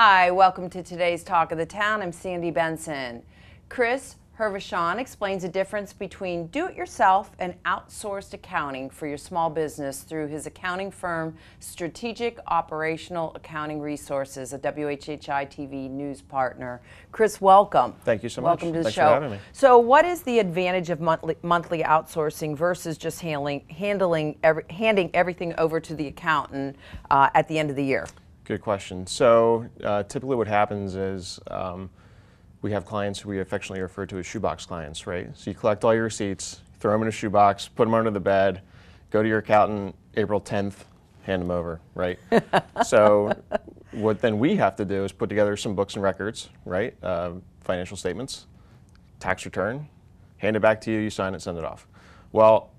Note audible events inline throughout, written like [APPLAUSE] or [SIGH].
Hi, welcome to today's Talk of the Town. I'm Sandy Benson. Chris Hervochon explains the difference between do-it-yourself and outsourced accounting for your small business through his accounting firm, Strategic Operational Accounting Resources, a WHHI TV news partner. Chris, welcome. Thank you so welcome much. Welcome to the Thanks show. for having me. So, what is the advantage of monthly, monthly outsourcing versus just handling, handling every, handing everything over to the accountant uh, at the end of the year? Good question. So uh, typically what happens is um, we have clients who we affectionately refer to as shoebox clients, right? So you collect all your receipts, throw them in a shoebox, put them under the bed, go to your accountant April 10th, hand them over, right? [LAUGHS] so what then we have to do is put together some books and records, right? Uh, financial statements, tax return, hand it back to you, you sign it, send it off. Well,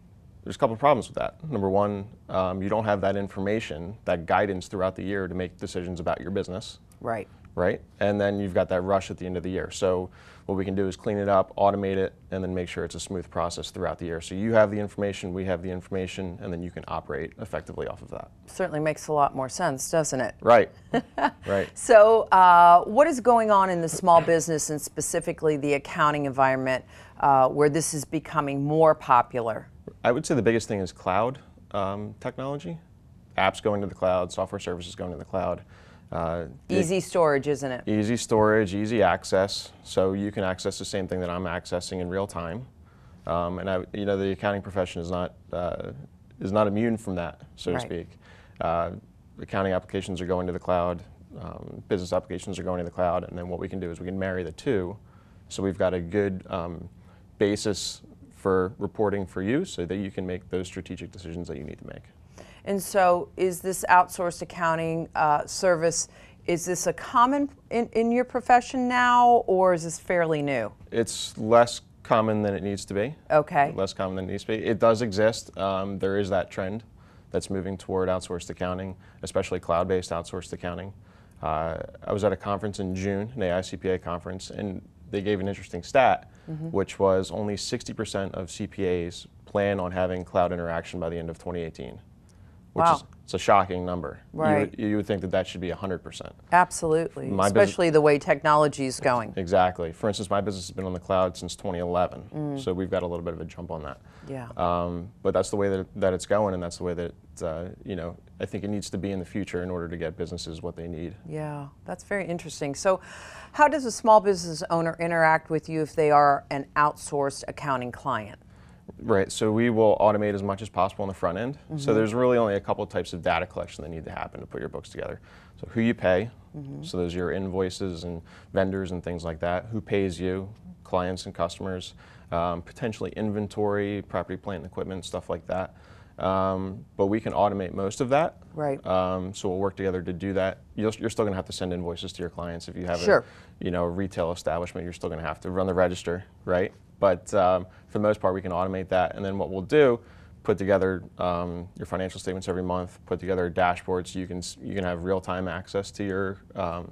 there's a couple of problems with that. Number one, um, you don't have that information, that guidance throughout the year to make decisions about your business, Right. right? And then you've got that rush at the end of the year. So what we can do is clean it up, automate it, and then make sure it's a smooth process throughout the year. So you have the information, we have the information, and then you can operate effectively off of that. Certainly makes a lot more sense, doesn't it? Right, [LAUGHS] right. So, uh, what is going on in the small business and specifically the accounting environment uh, where this is becoming more popular? I would say the biggest thing is cloud um, technology. Apps going to the cloud, software services going to the cloud. Uh, Easy storage, isn't it? Easy storage, easy access, so you can access the same thing that I'm accessing in real time. Um, and I, you know, the accounting profession is not uh, is not immune from that, so Right. to speak. Uh, accounting applications are going to the cloud, um, business applications are going to the cloud, and then what we can do is we can marry the two, so we've got a good um, basis for reporting for you, so that you can make those strategic decisions that you need to make. And so, is this outsourced accounting uh, service? Is this a common in, in your profession now, or is this fairly new? It's less common than it needs to be. Okay. less common than it needs to be. It does exist. Um, there is that trend that's moving toward outsourced accounting, especially cloud-based outsourced accounting. Uh, I was at a conference in June, an AICPA conference, and they gave an interesting stat, Mm-hmm. which was only 60% of CPAs plan on having cloud interaction by the end of 2018. Which Wow. is it's a shocking number. You Right. would, you would think that that should be 100%. Absolutely, My especially the way technology is going. Exactly. For instance, my business has been on the cloud since 2011, so we've got a little bit of a jump on that. Mm. Yeah. Um, but that's the way that, that it's going, and that's the way that uh, you know I think it needs to be in the future in order to get businesses what they need. Yeah, that's very interesting. So, how does a small business owner interact with you if they are an outsourced accounting client? Right. So we will automate as much as possible on the front end. Mm-hmm. So there's really only a couple of types of data collection that need to happen to put your books together. So who you pay. Mm-hmm. So those are your invoices and vendors and things like that. Who pays you? Clients and customers. Um, potentially inventory, property, plant, and equipment, stuff like that. Um, but we can automate most of that. Right. Um, so we'll work together to do that. You'll, you're still going to have to send invoices to your clients if you have Sure. a, you know, a retail establishment. You're still going to have to run the register, right? But um, for the most part, we can automate that. And then what we'll do, put together um, your financial statements every month, put together a dashboard so you can you can have real time access to your um,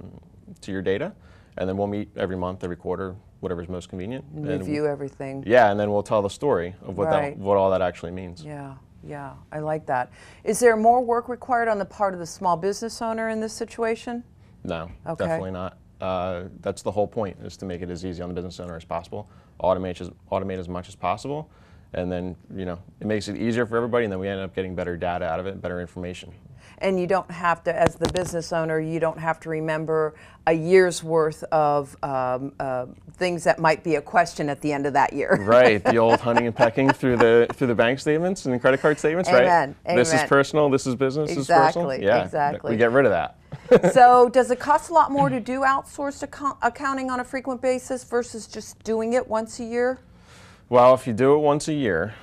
to your data. And then we'll meet every month, every quarter, whatever's most convenient. And Review everything. yeah, and then we'll tell the story of what Right. that, what all that actually means. Yeah, yeah, I like that. Is there more work required on the part of the small business owner in this situation? No, Okay. definitely not. Uh, that's the whole point is to make it as easy on the business owner as possible. Automate as automate as much as possible, and then you know it makes it easier for everybody, and then we end up getting better data out of it, better information. And you don't have to, as the business owner, you don't have to remember a year's worth of um, uh, things that might be a question at the end of that year. Right, the [LAUGHS] old hunting and pecking through the through the bank statements and credit card statements, Amen, right? This is personal. This is business. This is personal. Exactly, Yeah, exactly. We get rid of that. [LAUGHS] so, does it cost a lot more to do outsourced account- accounting on a frequent basis versus just doing it once a year? Well, if you do it once a year,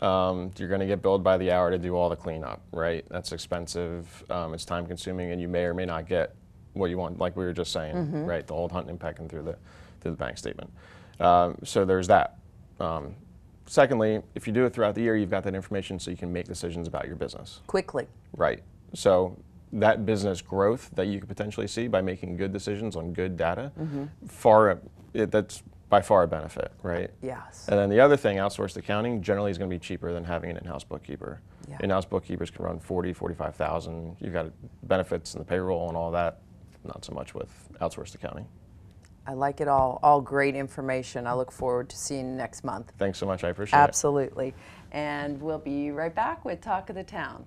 um, you're going to get billed by the hour to do all the cleanup, right? That's expensive, um, it's time consuming, and you may or may not get what you want, like we were just saying, right? The old hunting and pecking through the, through the bank statement. Um, so there's that. Um, secondly, if you do it throughout the year, you've got that information so you can make decisions about your business. Quickly. Right. So that business growth that you could potentially see by making good decisions on good data, far it, that's by far a benefit, right? Yes. And then the other thing, outsourced accounting generally is going to be cheaper than having an in-house bookkeeper. Yeah. In-house bookkeepers can run 40, 45,000. You've got benefits and the payroll and all that. not so much with outsourced accounting. I like it all. All great information. I look forward to seeing you next month. Thanks so much. I appreciate it. Absolutely. And we'll be right back with Talk of the Town.